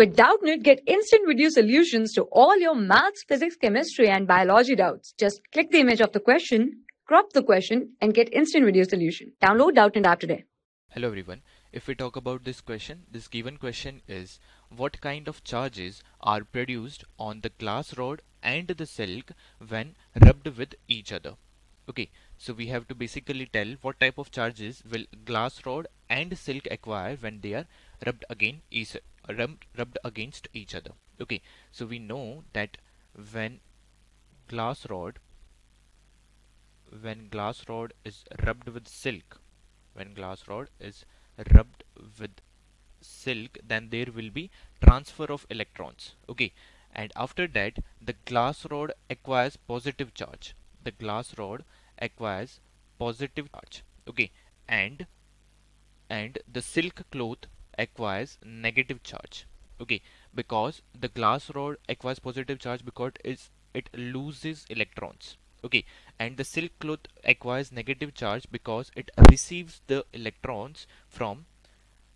With Doubtnut, get instant video solutions to all your maths, physics, chemistry, and biology doubts. Just click the image of the question, crop the question, and get instant video solution. Download Doubtnut app today. Hello everyone. If we talk about this question, this given question is what kind of charges are produced on the glass rod and the silk when rubbed with each other? Okay, so we have to basically tell what type of charges will glass rod and silk acquire when they are rubbed again each rubbed, rubbed against each other. Okay so we know that when glass rod when glass rod is rubbed with silk when glass rod is rubbed with silk then there will be transfer of electrons. Okay and after that the glass rod acquires positive charge the glass rod acquires positive charge okay and and the silk cloth acquires negative charge okay because the glass rod acquires positive charge because it's, it loses electrons okay and the silk cloth acquires negative charge because it receives the electrons from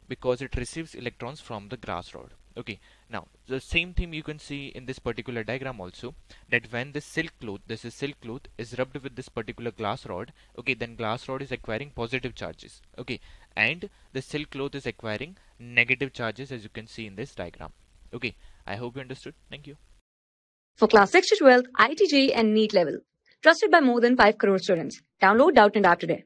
because it receives electrons from the glass rod okay now the same thing you can see in this particular diagram also that when this silk cloth this is silk cloth is rubbed with this particular glass rod okay then glass rod is acquiring positive charges okay and the silk cloth is acquiring negative charges as you can see in this diagram okay i hope you understood thank you For class 6 to 12, IIT JEE and NEET level. Trusted by more than 5 crore students. Download Doubtnut app today.